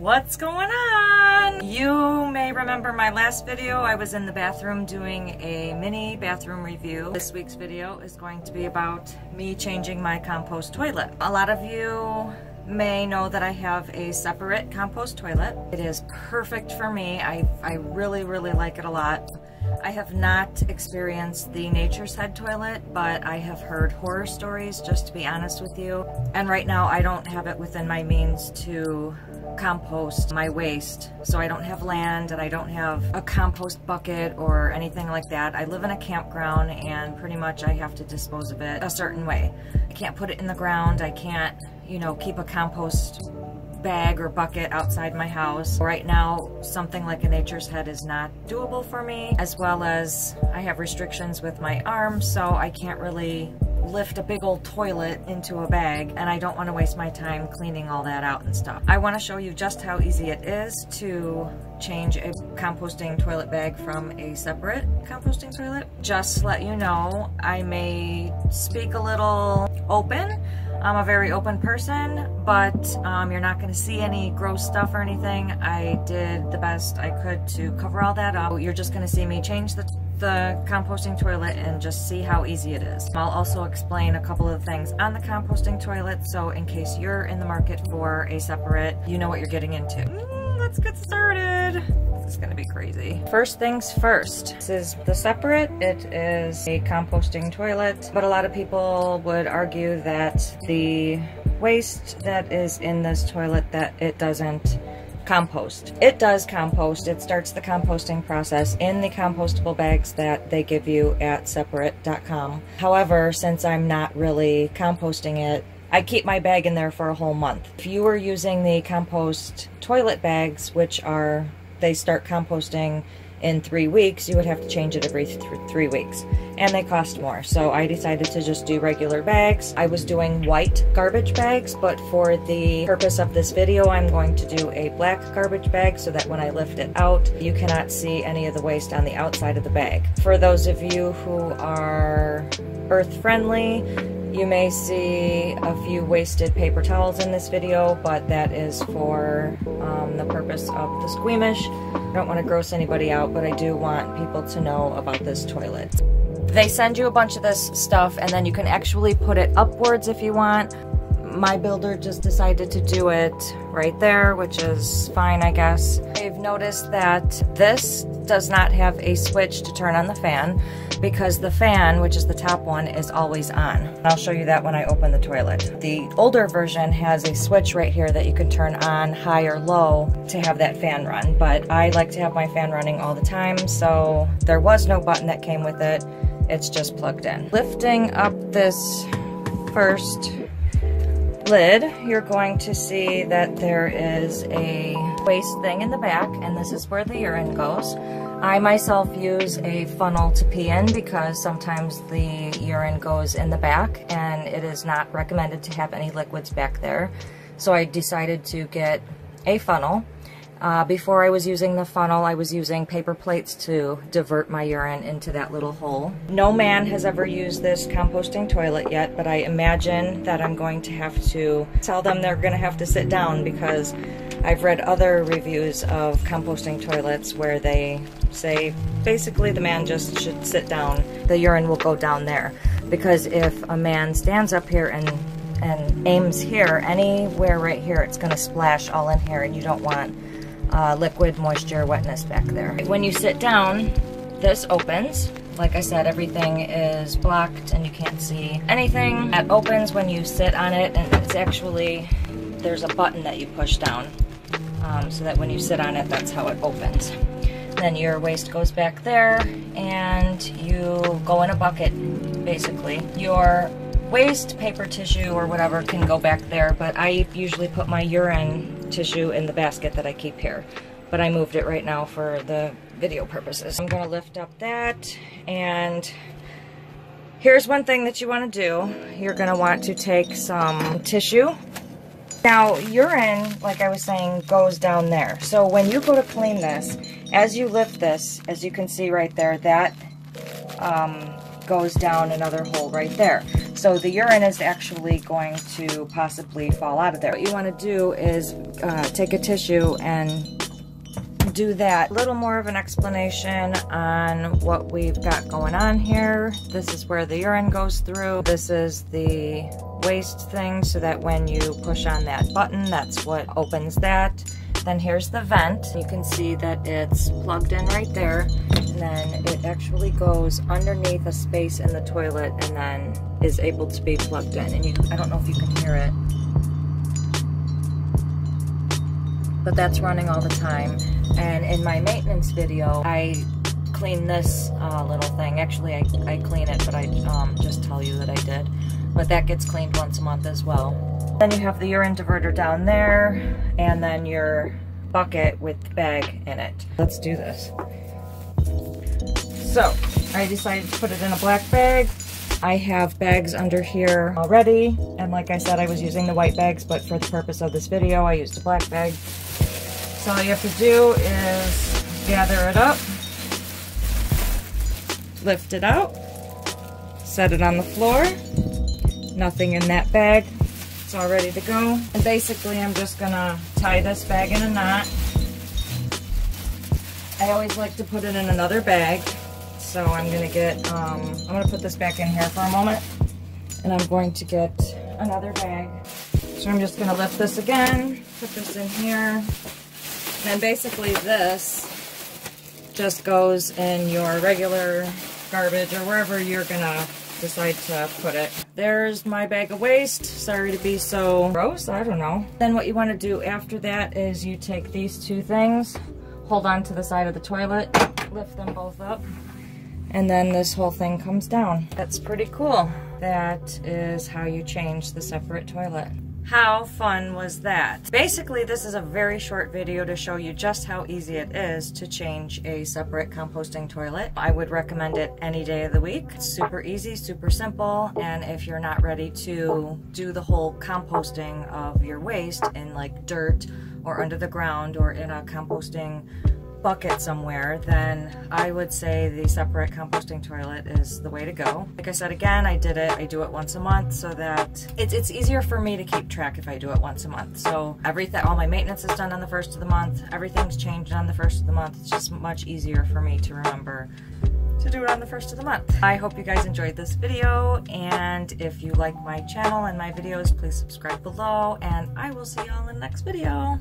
What's going on? You may remember my last video. I was in the bathroom doing a mini bathroom review. This week's video is going to be about me changing my compost toilet. A lot of you may know that I have a Separett compost toilet. It is perfect for me. I, I really, really like it a lot. I have not experienced the Nature's Head toilet, but I have heard horror stories, just to be honest with you. And right now I don't have it within my means to compost my waste. So I don't have land and I don't have a compost bucket or anything like that. I live in a campground and pretty much I have to dispose of it a certain way. I can't put it in the ground. I can't, you know, keep a compost bag or bucket outside my house. Right now, something like a nature's head is not doable for me, as well as I have restrictions with my arms, so I can't really lift a big old toilet into a bag and I don't want to waste my time cleaning all that out and stuff. I want to show you just how easy it is to change a composting toilet bag from a Separett composting toilet. Just let you know, I may speak a little open I'm a very open person, but um, you're not going to see any gross stuff or anything. I did the best I could to cover all that up. You're just going to see me change the, the composting toilet and just see how easy it is. I'll also explain a couple of things on the composting toilet, so in case you're in the market for a Separett, you know what you're getting into. Mm, let's get started is gonna be crazy. First things first, this is the Separett. It is a composting toilet, but a lot of people would argue that the waste that is in this toilet that it doesn't compost. It does compost. It starts the composting process in the compostable bags that they give you at Separett.com. However, since I'm not really composting it, I keep my bag in there for a whole month. If you were using the compost toilet bags, which are they start composting in three weeks, you would have to change it every th three weeks. And they cost more. So I decided to just do regular bags. I was doing white garbage bags, but for the purpose of this video, I'm going to do a black garbage bag so that when I lift it out, you cannot see any of the waste on the outside of the bag. For those of you who are earth friendly, you may see a few wasted paper towels in this video, but that is for um, the purpose of the squeamish. I don't want to gross anybody out, but I do want people to know about this toilet. They send you a bunch of this stuff and then you can actually put it upwards if you want. My builder just decided to do it right there, which is fine, I guess. I've noticed that this does not have a switch to turn on the fan because the fan, which is the top one, is always on. I'll show you that when I open the toilet. The older version has a switch right here that you can turn on high or low to have that fan run, but I like to have my fan running all the time, so there was no button that came with it. It's just plugged in. Lifting up this first lid, you're going to see that there is a waste thing in the back, and this is where the urine goes. I myself use a funnel to pee in because sometimes the urine goes in the back and it is not recommended to have any liquids back there. So I decided to get a funnel. Uh, before I was using the funnel, I was using paper plates to divert my urine into that little hole. No man has ever used this composting toilet yet, but I imagine that I'm going to have to tell them they're going to have to sit down because I've read other reviews of composting toilets where they say basically the man just should sit down. The urine will go down there. Because if a man stands up here and and aims here, anywhere right here, it's going to splash all in here and you don't want uh, liquid, moisture, wetness back there. When you sit down, this opens. Like I said, everything is blocked and you can't see anything. It opens when you sit on it and it's actually, there's a button that you push down um, so that when you sit on it, that's how it opens. Then your waste goes back there and you go in a bucket, basically. Your waste, paper tissue, or whatever can go back there, but I usually put my urine tissue in the basket that I keep here. But I moved it right now for the video purposes. I'm gonna lift up that and here's one thing that you wanna do. You're gonna want to take some tissue now, urine, like I was saying, goes down there. So when you go to clean this, as you lift this, as you can see right there, that um, goes down another hole right there. So the urine is actually going to possibly fall out of there. What you want to do is uh, take a tissue and do that. A little more of an explanation on what we've got going on here. This is where the urine goes through. This is the waste thing so that when you push on that button, that's what opens that. Then here's the vent. You can see that it's plugged in right there. Then it actually goes underneath a space in the toilet and then is able to be plugged in. And you, I don't know if you can hear it. But that's running all the time. And in my maintenance video, I clean this uh, little thing. Actually, I, I clean it, but I um, just tell you that I did. But that gets cleaned once a month as well. Then you have the urine diverter down there, and then your bucket with the bag in it. Let's do this. So, I decided to put it in a black bag. I have bags under here already, and like I said, I was using the white bags, but for the purpose of this video, I used a black bag. So all you have to do is gather it up, lift it out, set it on the floor, nothing in that bag, it's all ready to go. And basically I'm just gonna tie this bag in a knot. I always like to put it in another bag. So I'm gonna get, um, I'm gonna put this back in here for a moment and I'm going to get another bag. So I'm just gonna lift this again, put this in here, and basically this just goes in your regular garbage or wherever you're gonna decide to put it. There's my bag of waste. Sorry to be so gross, I don't know. Then what you wanna do after that is you take these two things, hold on to the side of the toilet, lift them both up, and then this whole thing comes down. That's pretty cool. That is how you change the Separett toilet. How fun was that? Basically, this is a very short video to show you just how easy it is to change a Separett composting toilet. I would recommend it any day of the week. It's super easy, super simple, and if you're not ready to do the whole composting of your waste in like dirt or under the ground or in a composting bucket somewhere, then I would say the Separett composting toilet is the way to go. Like I said again, I did it, I do it once a month so that it's, it's easier for me to keep track if I do it once a month. So everything, all my maintenance is done on the first of the month, everything's changed on the first of the month. It's just much easier for me to remember to do it on the first of the month. I hope you guys enjoyed this video and if you like my channel and my videos, please subscribe below and I will see y'all in the next video.